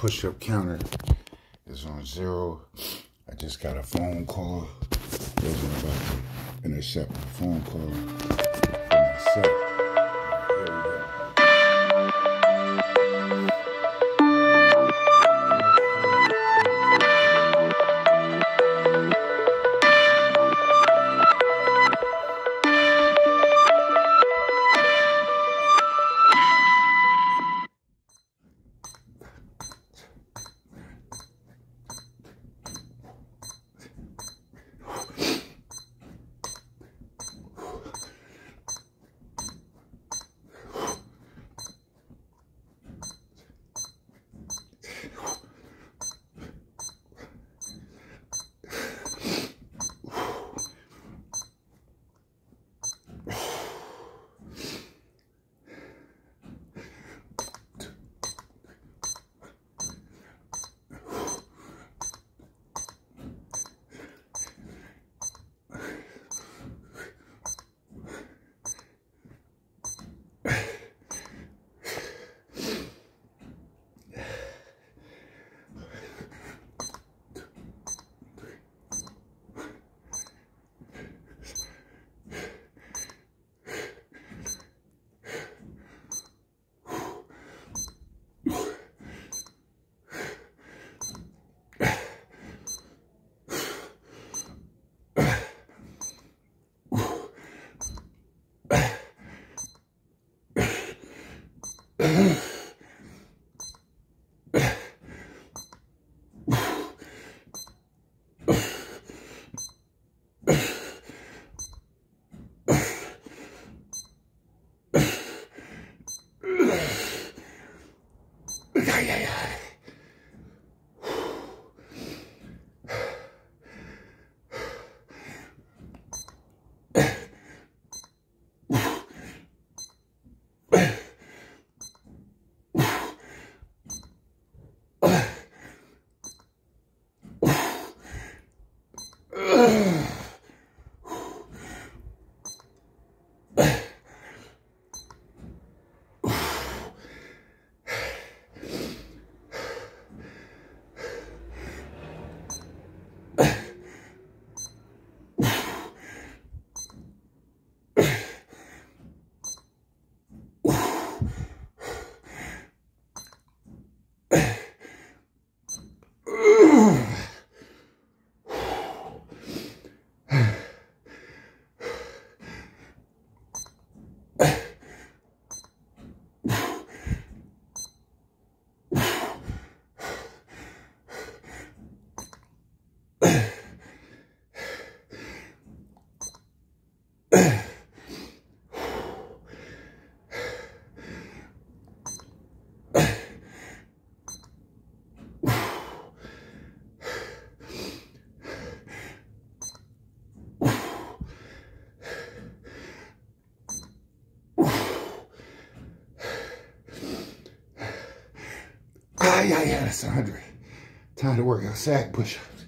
push-up counter is on zero. I just got a phone call. Wasn't about to intercept the phone call. Ah, yeah, yeah, that's 100. Time to work on sack push-ups.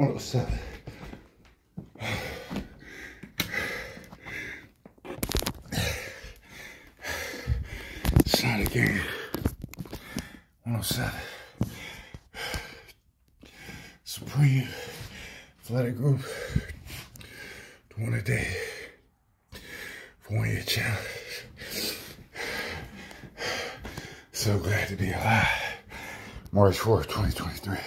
107. It's not a game. 107. Supreme Athletic Group. One a day. For one year challenge. So glad to be alive. March 4th, 2023.